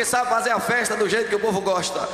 que sabe fazer a festa do jeito que o povo gosta.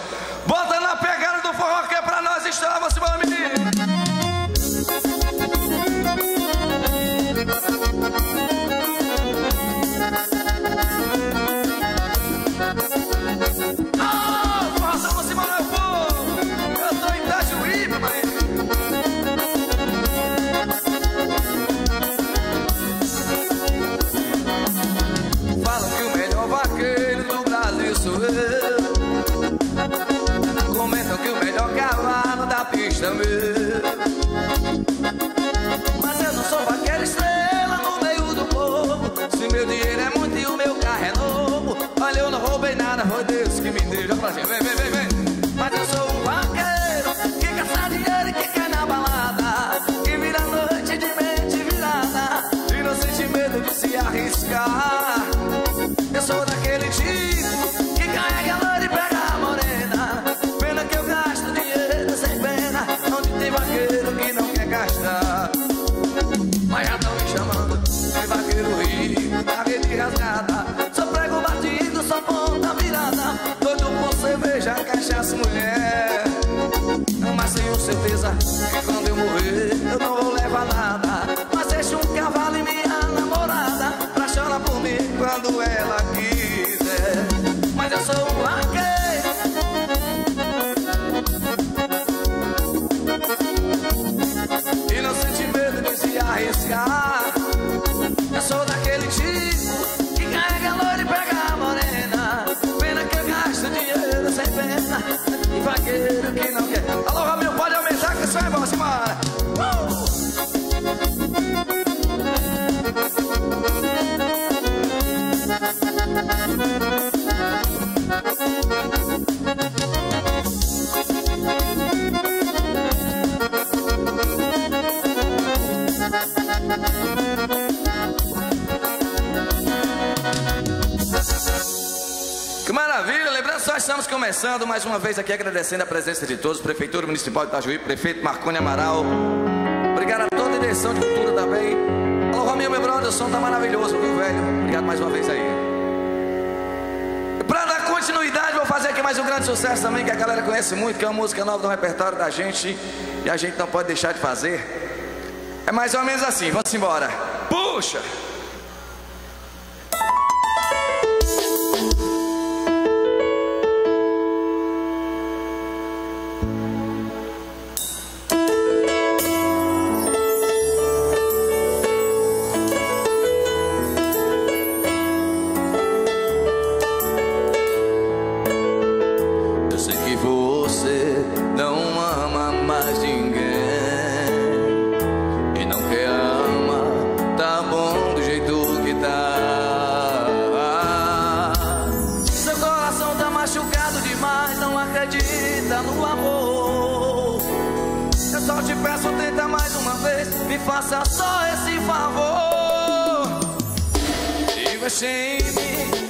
virada. Só prego batido, só ponta virada. Doido por cerveja, cachaça, mulher. Encerrando mais uma vez aqui, agradecendo a presença de todos, Prefeitura Municipal de Itajuí, Prefeito Marconi Amaral. Obrigado a toda a direção de cultura também. Alô, Romeu, meu brother, o som tá maravilhoso, viu, velho? Obrigado mais uma vez aí. Pra dar continuidade, vou fazer aqui mais um grande sucesso também, que a galera conhece muito, que é uma música nova do repertório da gente e a gente não pode deixar de fazer. É mais ou menos assim, vamos embora. Puxa! no amor. Eu só te peço, tenta mais uma vez, me faça só esse favor. E você em mim.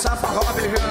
Safa Robin Hood.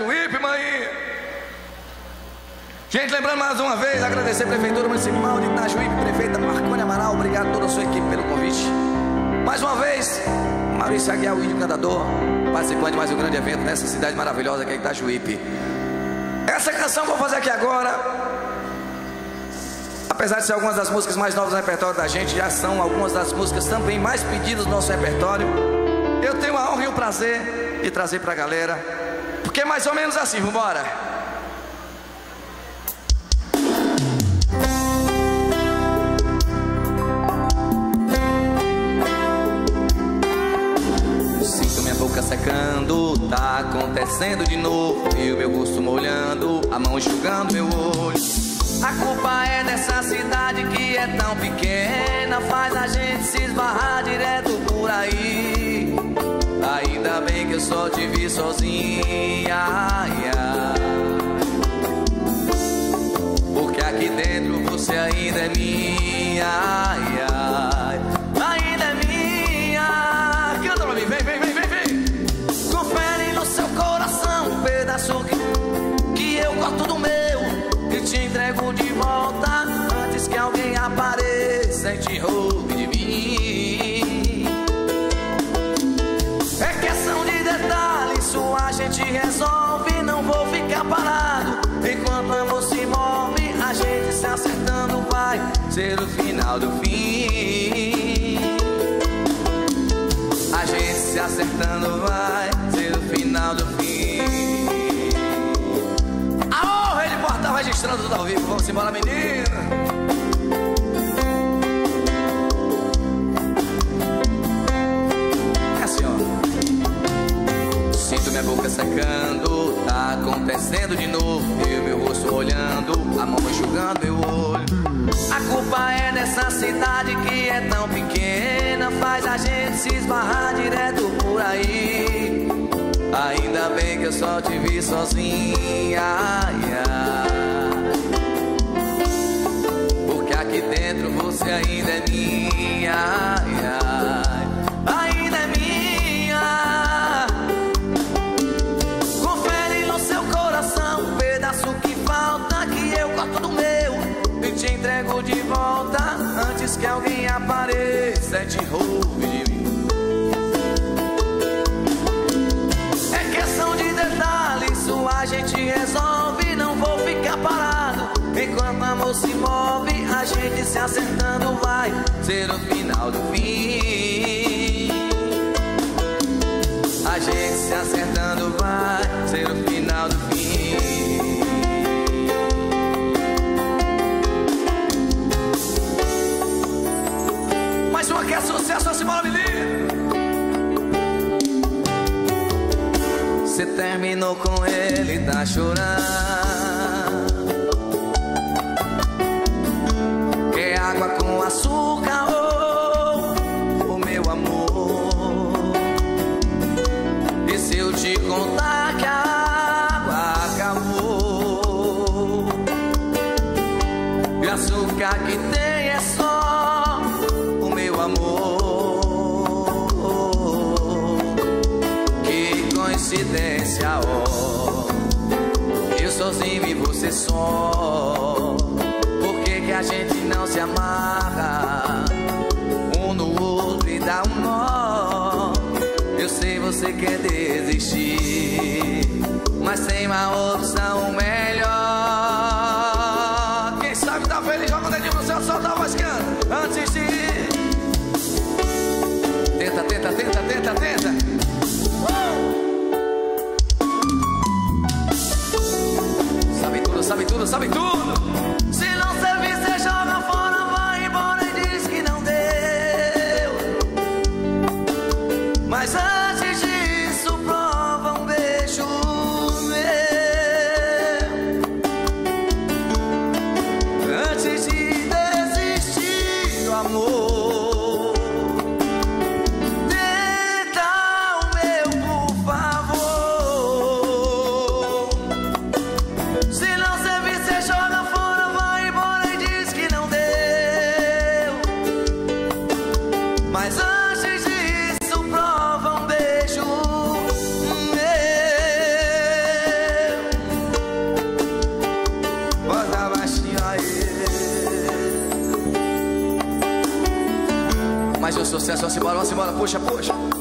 a mãe. Gente, lembrando mais uma vez, agradecer a Prefeitura Municipal de Itajuípe, prefeita Marconi Amaral, obrigado a toda a sua equipe pelo convite. Mais uma vez, Maurício Aguiar, o índio cantador, participante de mais um grande evento nessa cidade maravilhosa que é Itajuípe. Essa canção que eu vou fazer aqui agora, apesar de ser algumas das músicas mais novas do repertório da gente, já são algumas das músicas também mais pedidas do nosso repertório. Eu tenho a honra e o prazer de trazer para a galera mais ou menos assim, vambora. Sinto minha boca secando, tá acontecendo de novo. E o meu rosto molhando, a mão enxugando meu olho. A culpa é dessa cidade que é tão pequena Faz a gente se esbarrar direto por aí Ainda bem que eu só te vi sozinha. Porque aqui dentro você ainda é minha. Ser o final do fim. A gente se acertando vai ser o final do fim. Aô, de portal registrando tudo ao vivo. Vamos embora, menina. minha boca secando Tá acontecendo de novo Eu meu rosto olhando A mão enxugando meu olho A culpa é dessa cidade que é tão pequena Faz a gente se esbarrar direto por aí Ainda bem que eu só te vi sozinha. Porque aqui dentro você ainda é minha É questão de detalhes, isso a gente resolve. Não vou ficar parado enquanto amor se move. A gente se acertando vai ser o final do fim. É sucesso, a Simona Menino. Você terminou com ele, tá chorando. Você só. Por que, que a gente não se amarra um no outro e dá um nó? Eu sei você quer desistir, mas tem uma opção melhor. Vamos embora, vamos embora. Puxa, puxa.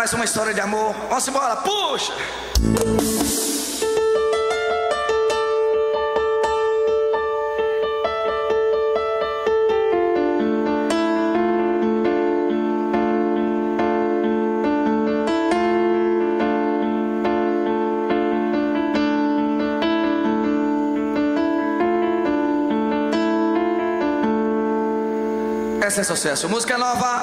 mais uma história de amor. Vamos embora, puxa! Essa é sucesso. Música nova.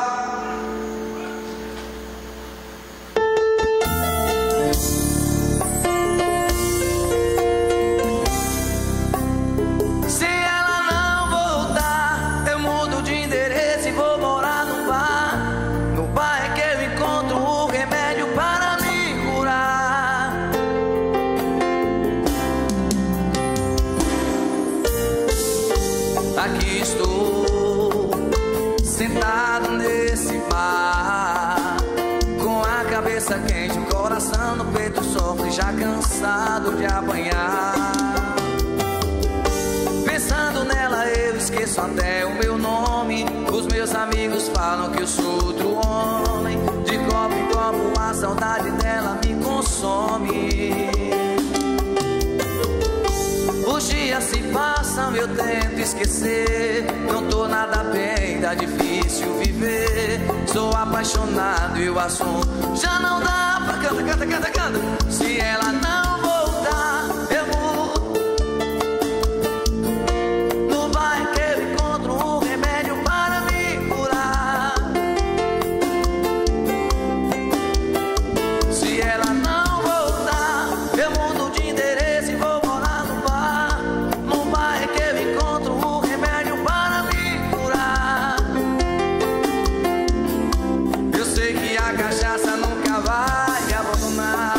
cachaça nunca vai me abandonar.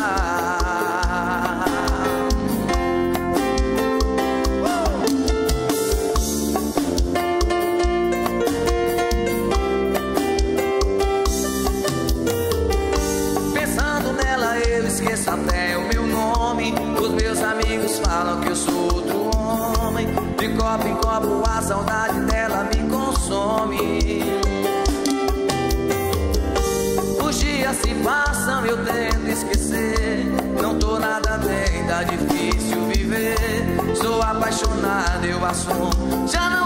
pasó. Ya no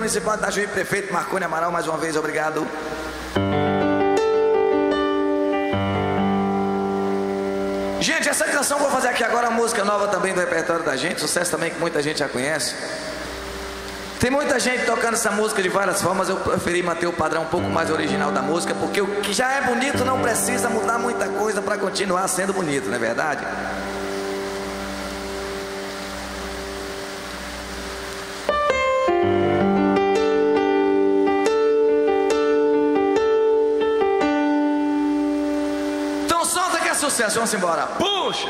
Municipal de Itajuí, prefeito Marconi Amaral, mais uma vez, obrigado. Gente, essa canção vou fazer aqui agora, música nova também do repertório da gente, sucesso também que muita gente já conhece. Tem muita gente tocando essa música de várias formas, eu preferi manter o padrão um pouco mais original da música, porque o que já é bonito não precisa mudar muita coisa para continuar sendo bonito, não é verdade? Sucesso, vamos embora. Puxa!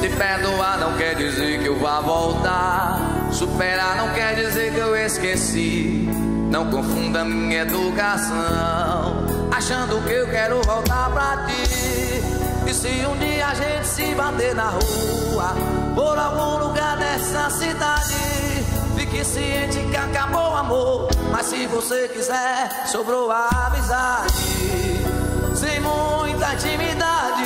Te perdoar não quer dizer que eu vá voltar. Superar não quer dizer que eu esqueci. Não confunda minha educação achando que eu quero voltar pra ti. E se um dia a gente se bater na rua, por algum lugar dessa cidade, fique ciente que acabou o amor. Mas se você quiser, sobrou a amizade. Sem muita intimidade,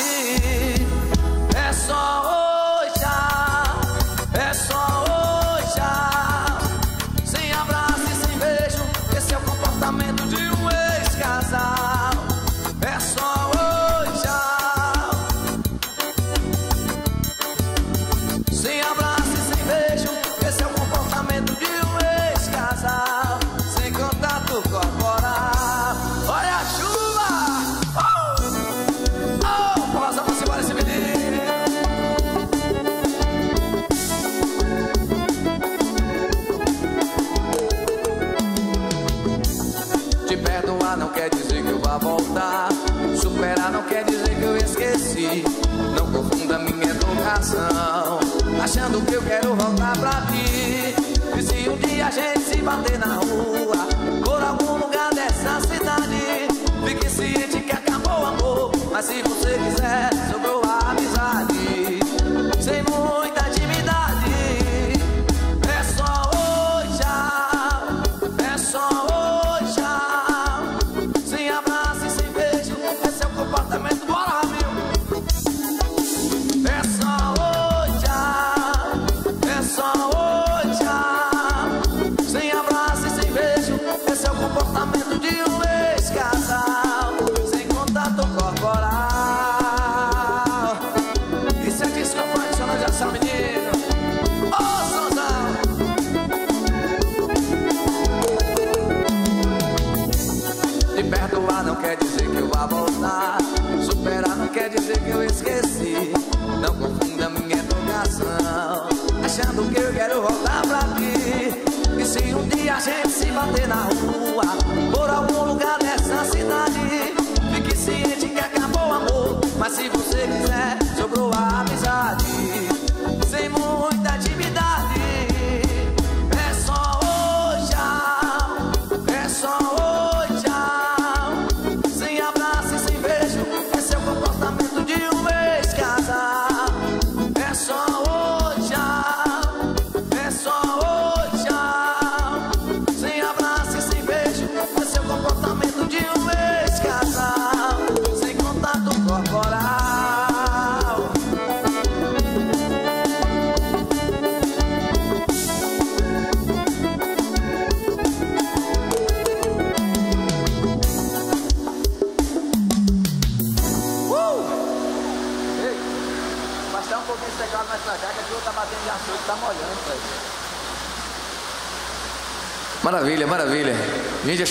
bater na rua.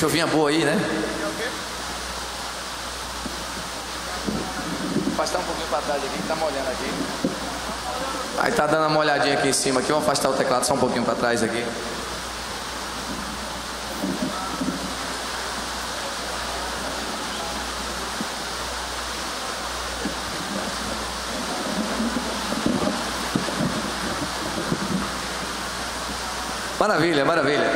chuvinha boa aí, né? Afastar um pouquinho para trás aqui, que tá molhando aqui. Aí tá dando uma olhadinha aqui em cima aqui, vamos afastar o teclado só um pouquinho para trás aqui. Maravilha, maravilha.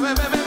wait, wait.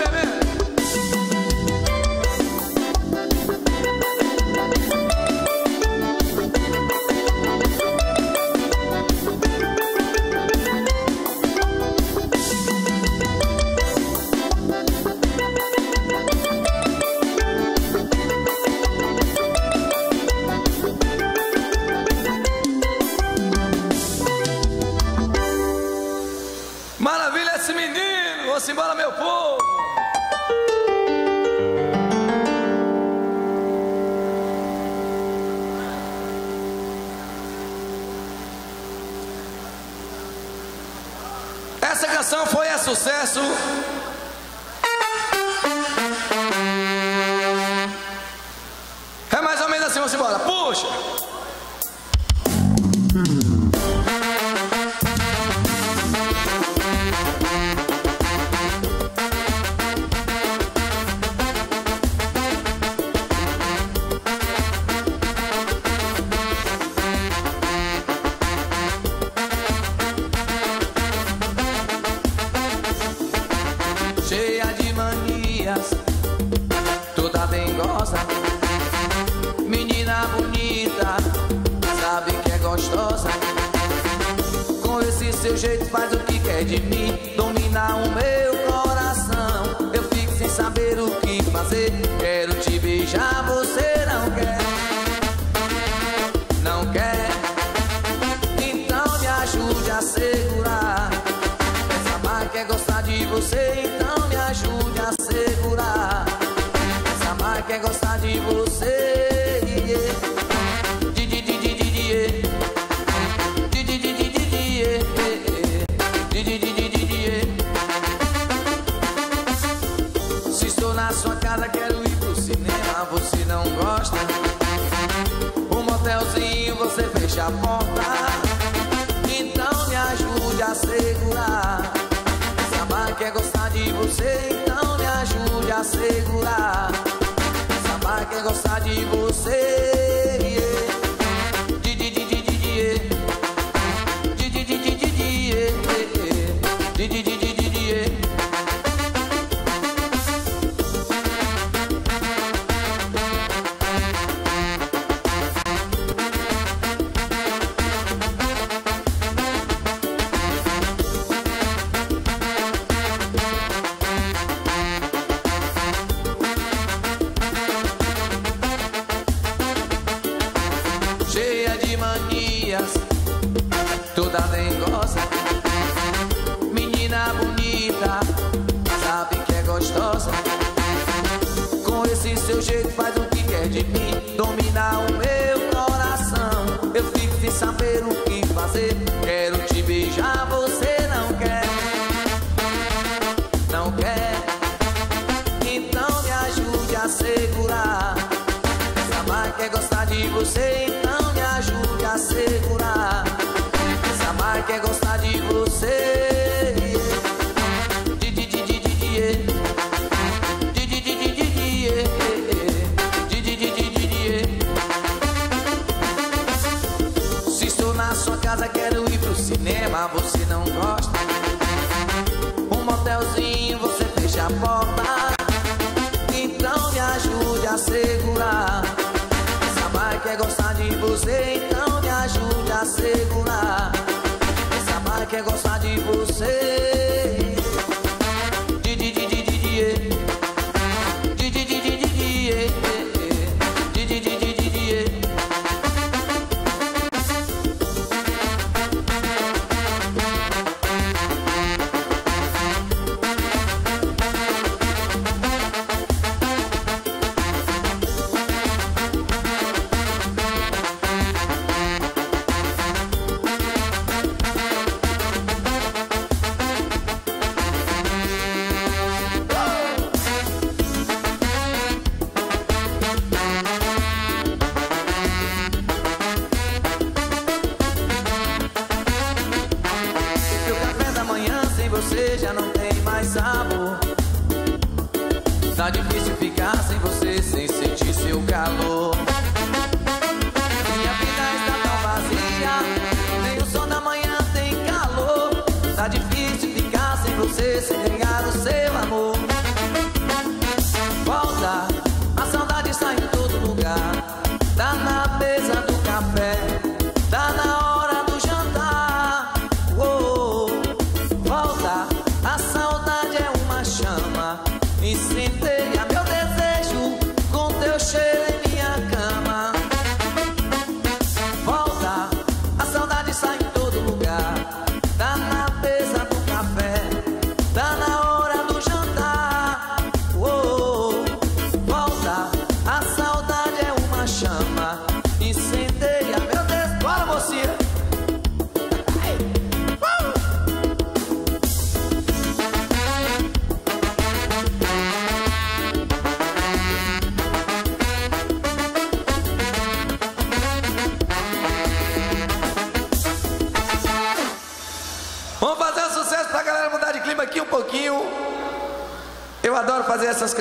Tá na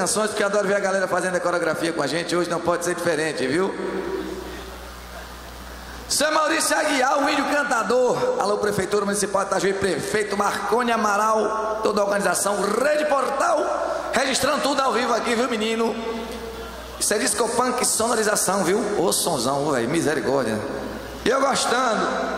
canções porque adoro ver a galera fazendo a coreografia com a gente. Hoje não pode ser diferente, viu? Seu Maurício Aguiar, o índio cantador. Alô, Prefeitura Municipal de Itajuí, Prefeito Marconi Amaral, toda a organização, Rede Portal, registrando tudo ao vivo aqui, viu, menino? Isso é disco punk sonorização, viu? Ô sonzão, velho, misericórdia. E eu gostando.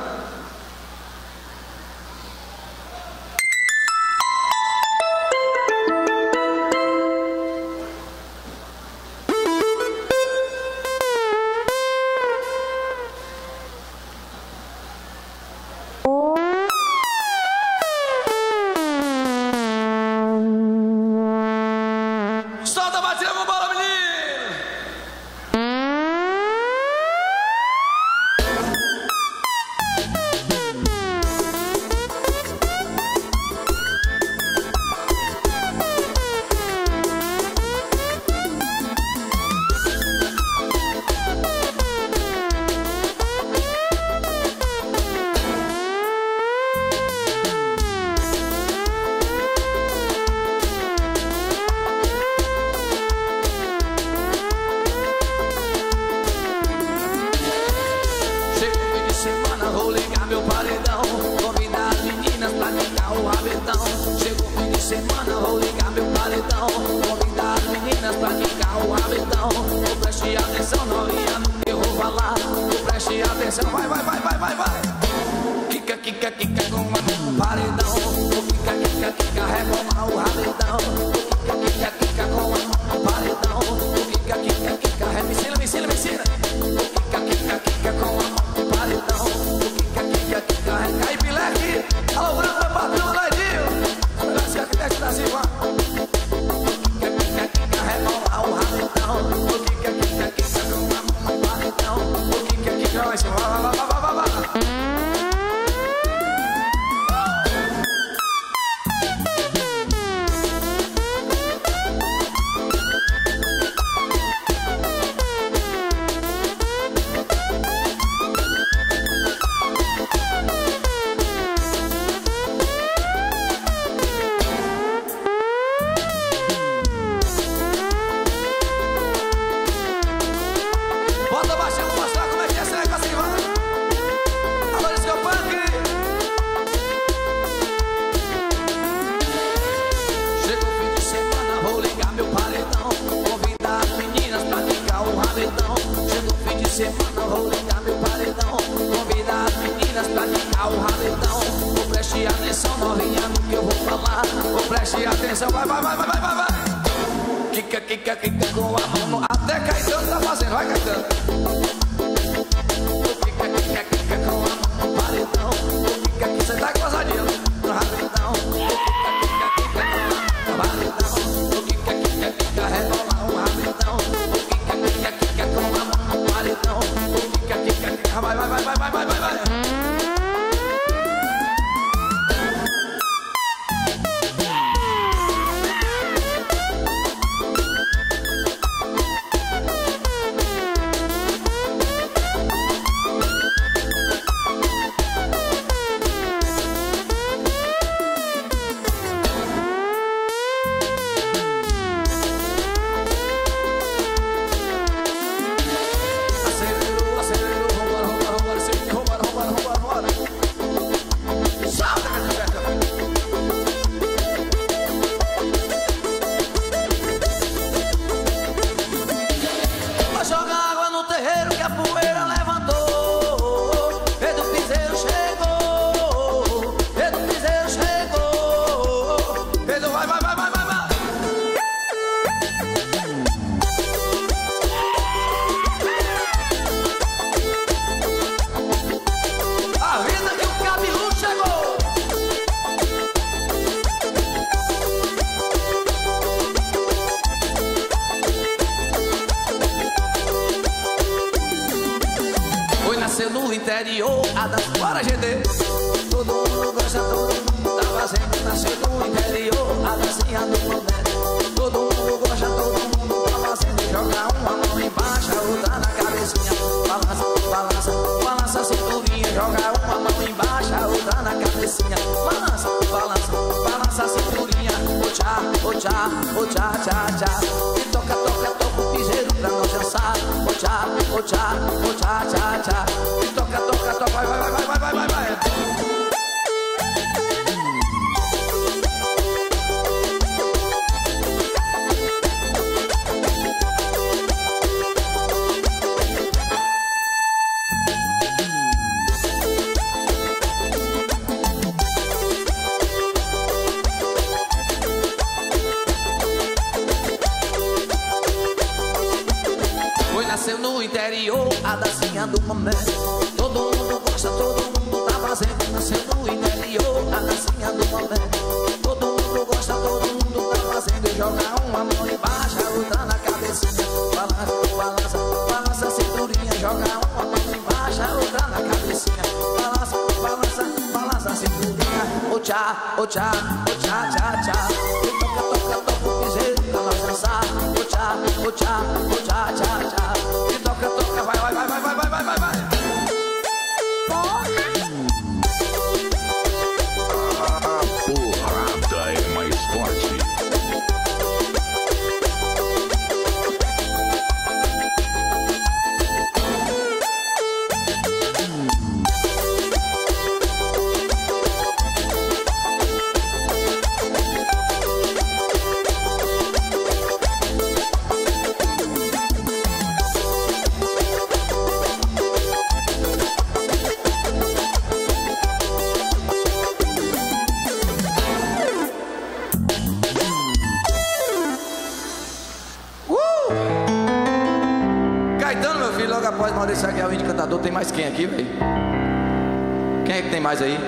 Mais aí?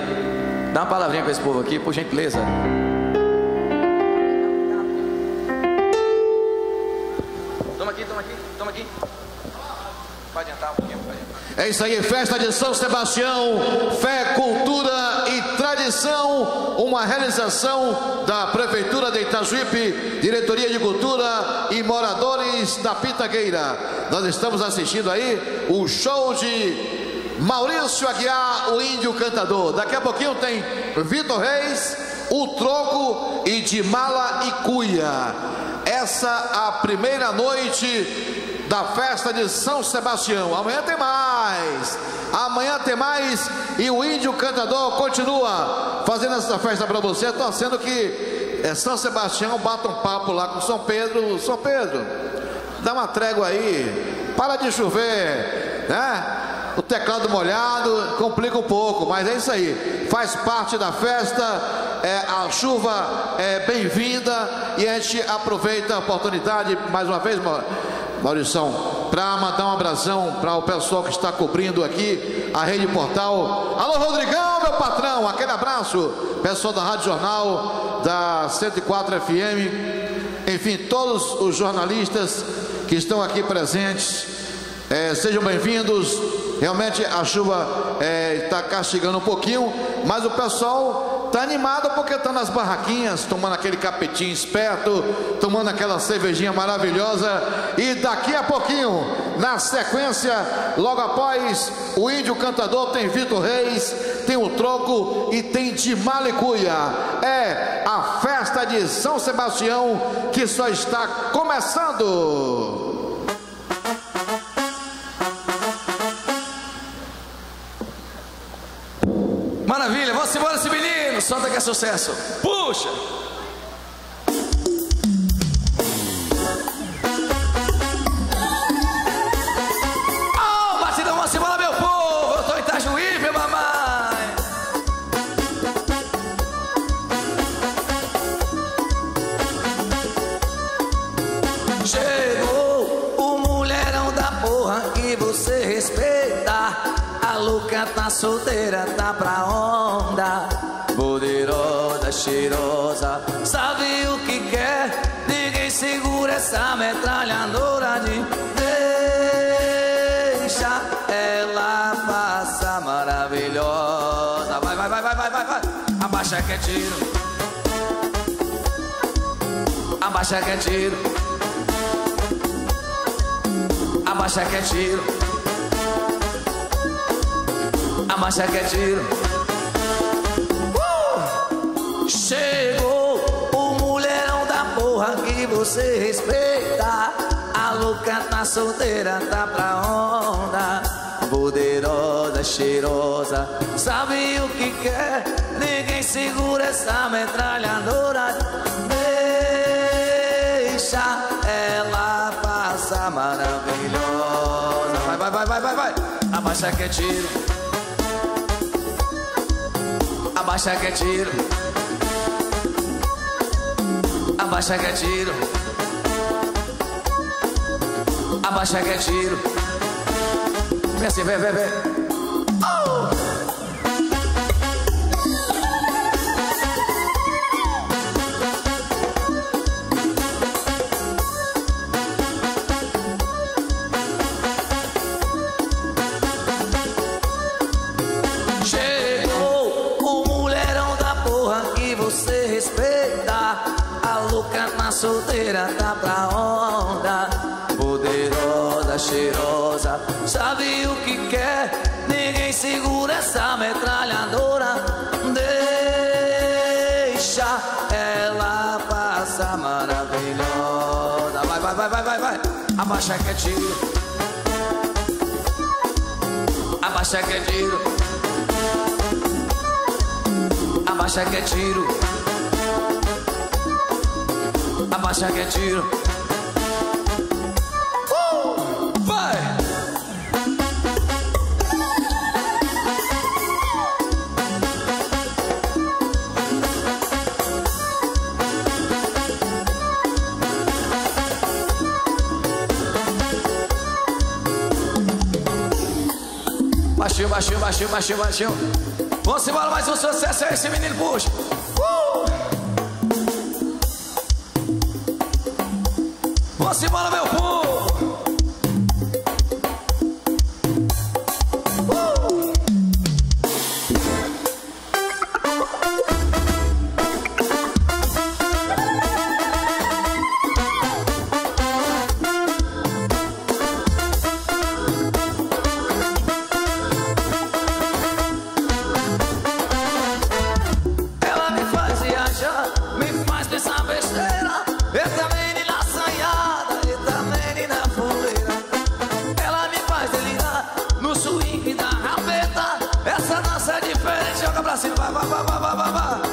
Dá uma palavrinha com esse povo aqui, por gentileza. Toma aqui, toma aqui, toma aqui. Pode entrar um pouquinho. É isso aí, festa de São Sebastião, fé, cultura e tradição, uma realização da Prefeitura de Itajuípe, Diretoria de Cultura e moradores da Pitagueira. Nós estamos assistindo aí o show de Maurício Aguiar, o índio cantador. Daqui a pouquinho tem Vitor Reis, o Troco e de Mala e Cuia. Essa a primeira noite da festa de São Sebastião. Amanhã tem mais. Amanhã tem mais e o índio cantador continua fazendo essa festa para você, torcendo que é, São Sebastião bata um papo lá com São Pedro. São Pedro, dá uma trégua aí. Para de chover, né? O teclado molhado complica um pouco, mas é isso aí. Faz parte da festa, é, a chuva é bem-vinda e a gente aproveita a oportunidade, mais uma vez, Maurição, para mandar um abração para o pessoal que está cobrindo aqui a Rede Portal. Alô, Rodrigão, meu patrão, aquele abraço. Pessoal da Rádio Jornal, da 104 FM, enfim, todos os jornalistas que estão aqui presentes, é, sejam bem-vindos. Realmente a chuva está é, castigando um pouquinho, mas o pessoal está animado porque está nas barraquinhas, tomando aquele capetinho esperto, tomando aquela cervejinha maravilhosa. E daqui a pouquinho, na sequência, logo após o índio cantador, tem Vitor Reis, tem o Troco e tem de Malicuia. É a festa de São Sebastião que só está começando. Maravilha, vamos embora esse menino, solta que é sucesso. Puxa! Solteira, tá pra onda. Poderosa, cheirosa, sabe o que quer? Ninguém segura essa metralhadora de deixa ela passar maravilhosa. Vai, vai, vai, vai, vai, vai, vai. Abaixa que é tiro. Abaixa que é tiro. Abaixa que é tiro a marcha que é tiro. Uh! Chegou o mulherão da porra que você respeita. A louca tá solteira, tá pra onda. Poderosa, cheirosa, sabe o que quer? Ninguém segura essa metralhadora. Deixa ela passar maravilhosa. Vai, vai, vai, vai, vai, vai. Abaixa que é tiro. Abaixa que é tiro. Abaixa que é tiro. Abaixa que é tiro. Vem assim, vem, vem, vem. Solteira, tá pra onda. Poderosa, cheirosa, sabe o que quer? Ninguém segura essa metralhadora. Deixa ela passar maravilhosa. Vai, vai, vai, vai, vai, vai. Abaixa que é tiro. Abaixa que é tiro. Abaixa que é tiro. Abaixa que é tiro. Uh! Baixinho, baixinho, baixinho, baixinho, baixinho. Vamos embora, mais um sucesso aí, esse menino puxa. Diferente, joga pra cima, vai, vai, vai,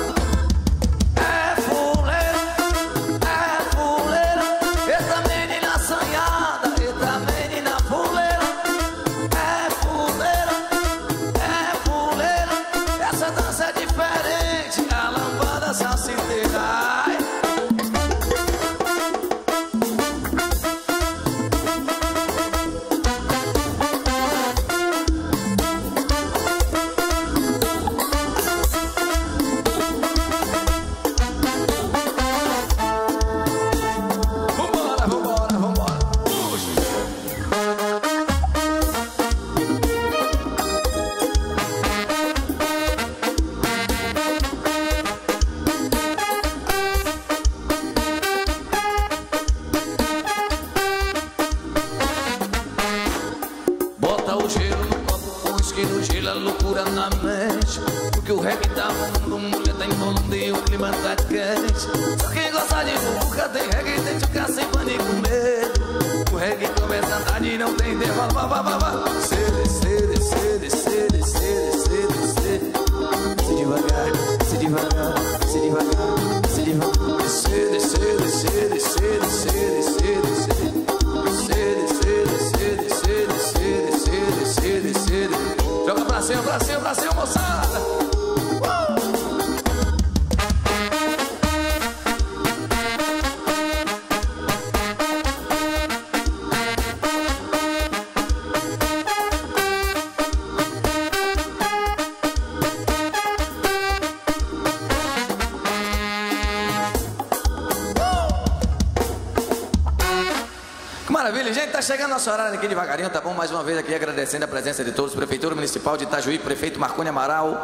devagarinho, tá bom? Mais uma vez aqui agradecendo a presença de todos, Prefeitura Municipal de Itajuí, Prefeito Marconi Amaral.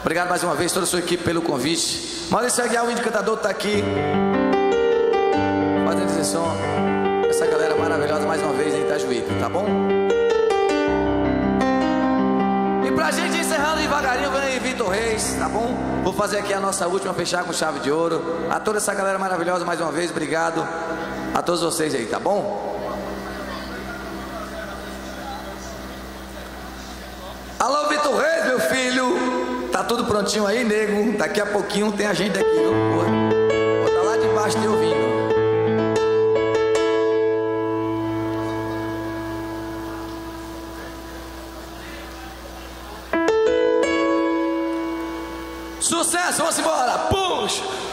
Obrigado mais uma vez, toda a sua equipe pelo convite. Maurício Aguiar, o índio cantador, tá aqui. Fazendo esse som. Essa galera maravilhosa mais uma vez em Itajuí, tá bom? E pra gente encerrando devagarinho, vem Vitor Reis, tá bom? Vou fazer aqui a nossa última, fechar com chave de ouro. A toda essa galera maravilhosa, mais uma vez, obrigado a todos vocês aí, tá bom? Alô, Vitor Reis, meu filho. Tá tudo prontinho aí, nego? Daqui a pouquinho tem a gente aqui, viu? Vou estar tá lá debaixo te ouvindo. Sucesso, vamos embora. Puxa.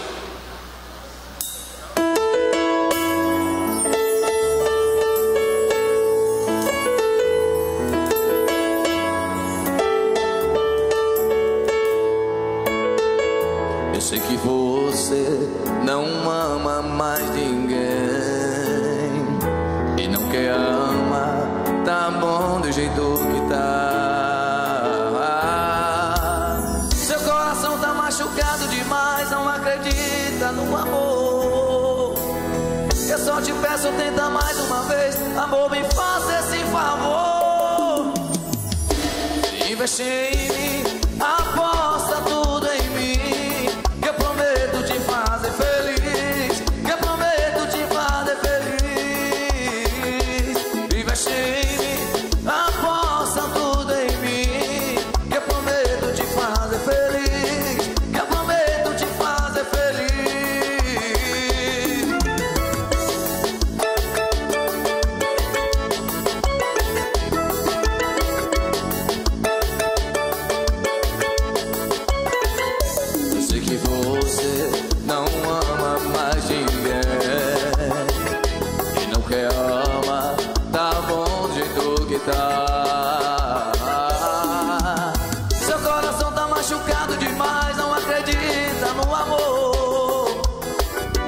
Seu coração tá machucado demais, não acredita no amor.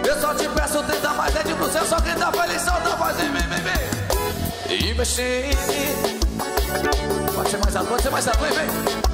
Eu só te peço, tenta mais 10%, só quem solta a voz e vem, vem, vem. E mexe. Pode ser mais a ser mais a noite, vem.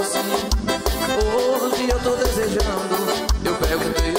você. Hoje eu tô desejando. Eu perguntei.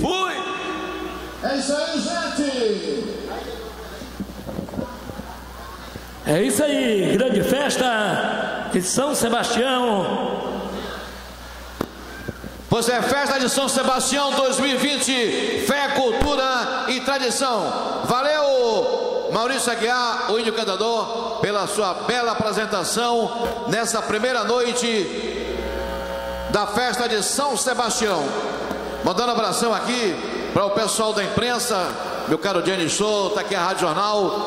Fui! É isso aí, gente! É isso aí, grande festa de São Sebastião. Pois é, festa de São Sebastião 2020, fé, cultura e tradição. Valeu, Maurício Aguiar, o índio cantador, pela sua bela apresentação nessa primeira noite da festa de São Sebastião. Mandando abração aqui para o pessoal da imprensa, meu caro Jenny Show, está aqui a Rádio Jornal,